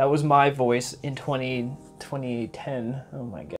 That was my voice in 20, 2010. Oh my god.